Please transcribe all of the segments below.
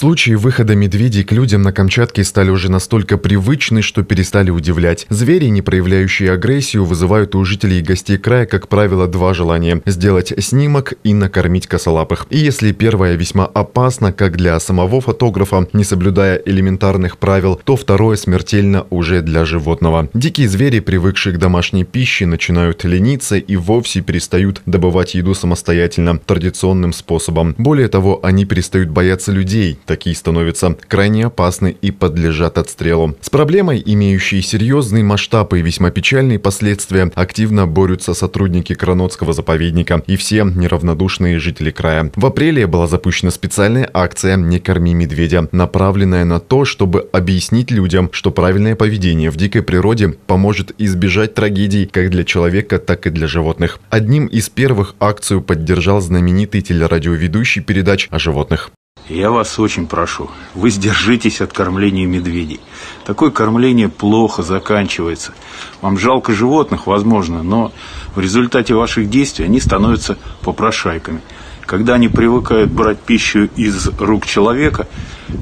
Случаи выхода медведей к людям на Камчатке стали уже настолько привычны, что перестали удивлять. Звери, не проявляющие агрессию, вызывают у жителей и гостей края, как правило, два желания – сделать снимок и накормить косолапых. И если первое весьма опасно, как для самого фотографа, не соблюдая элементарных правил, то второе смертельно уже для животного. Дикие звери, привыкшие к домашней пище, начинают лениться и вовсе перестают добывать еду самостоятельно, традиционным способом. Более того, они перестают бояться людей. Такие становятся крайне опасны и подлежат отстрелу. С проблемой, имеющей серьезный масштаб и весьма печальные последствия, активно борются сотрудники Кранотского заповедника и все неравнодушные жители края. В апреле была запущена специальная акция «Не корми медведя», направленная на то, чтобы объяснить людям, что правильное поведение в дикой природе поможет избежать трагедий как для человека, так и для животных. Одним из первых акцию поддержал знаменитый телерадиоведущий передач о животных. Я вас очень прошу, вы сдержитесь от кормления медведей. Такое кормление плохо заканчивается. Вам жалко животных, возможно, но в результате ваших действий они становятся попрошайками. Когда они привыкают брать пищу из рук человека,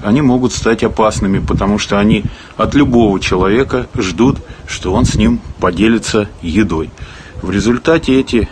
они могут стать опасными, потому что они от любого человека ждут, что он с ним поделится едой. В результате эти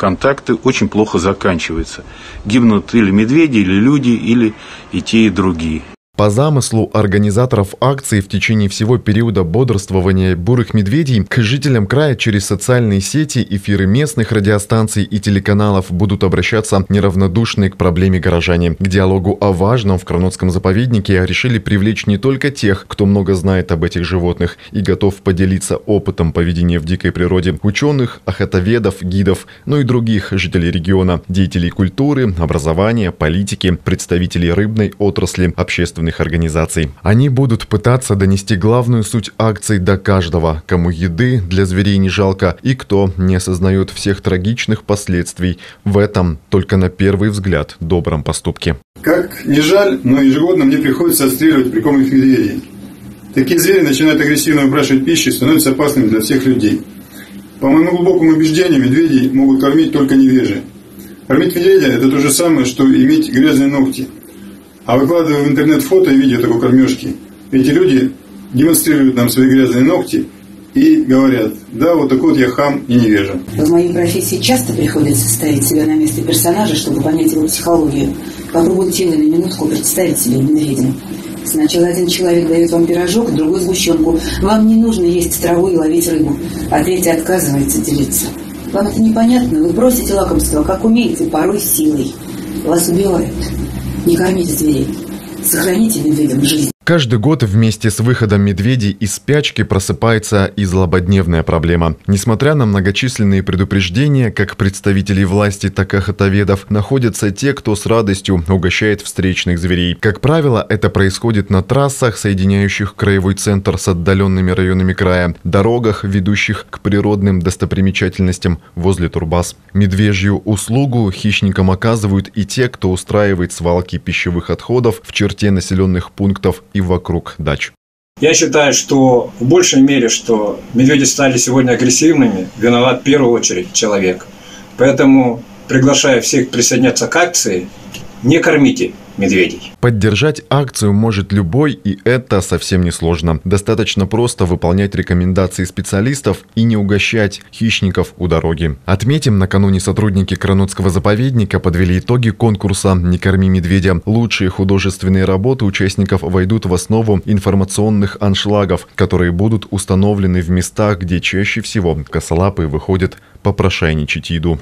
контакты очень плохо заканчиваются. Гибнут или медведи, или люди, или и те, и другие. По замыслу организаторов акции в течение всего периода бодрствования бурых медведей к жителям края через социальные сети, эфиры местных радиостанций и телеканалов будут обращаться неравнодушные к проблеме горожане. К диалогу о важном в Кранотском заповеднике решили привлечь не только тех, кто много знает об этих животных и готов поделиться опытом поведения в дикой природе, ученых, охотоведов, гидов, но и других жителей региона, деятелей культуры, образования, политики, представителей рыбной отрасли, общественных общественных организаций. Они будут пытаться донести главную суть акций до каждого, кому еды для зверей не жалко и кто не осознает всех трагичных последствий в этом только на первый взгляд добром поступке. Как не жаль, но ежегодно мне приходится отстреливать прикормленных медведей. Такие звери начинают агрессивно выпрашивать пищу и становятся опасными для всех людей. По моему глубокому убеждению, медведей могут кормить только невежи. Кормить медведя – это то же самое, что иметь грязные ногти – а выкладывая в интернет фото и видео такой кормежки, эти люди демонстрируют нам свои грязные ногти и говорят, да, вот такой вот я хам и невежа. В моей профессии часто приходится ставить себя на место персонажа, чтобы понять его психологию. Попробуйте на минутку представить себе медведя. Сначала один человек дает вам пирожок, другой сгущенку. Вам не нужно есть траву и ловить рыбу, а третий отказывается делиться. Вам это непонятно, вы просите лакомства, как умеете, порой силой. Вас убивают. Не кормите зверей. Сохраните медведям жизнь. Каждый год вместе с выходом медведей из спячки просыпается и злободневная проблема. Несмотря на многочисленные предупреждения, как представителей власти, так и охотоведов, находятся те, кто с радостью угощает встречных зверей. Как правило, это происходит на трассах, соединяющих краевой центр с отдаленными районами края, дорогах, ведущих к природным достопримечательностям возле турбаз. Медвежью услугу хищникам оказывают и те, кто устраивает свалки пищевых отходов в черте населенных пунктов и вокруг дач. Я считаю, что в большей мере, что медведи стали сегодня агрессивными, виноват в первую очередь человек. Поэтому приглашаю всех присоединяться к акции «Не кормите медведей. Поддержать акцию может любой, и это совсем не сложно. Достаточно просто выполнять рекомендации специалистов и не угощать хищников у дороги. Отметим, накануне сотрудники Кранотского заповедника подвели итоги конкурса «Не корми медведя». Лучшие художественные работы участников войдут в основу информационных аншлагов, которые будут установлены в местах, где чаще всего косолапые выходят попрошайничать еду.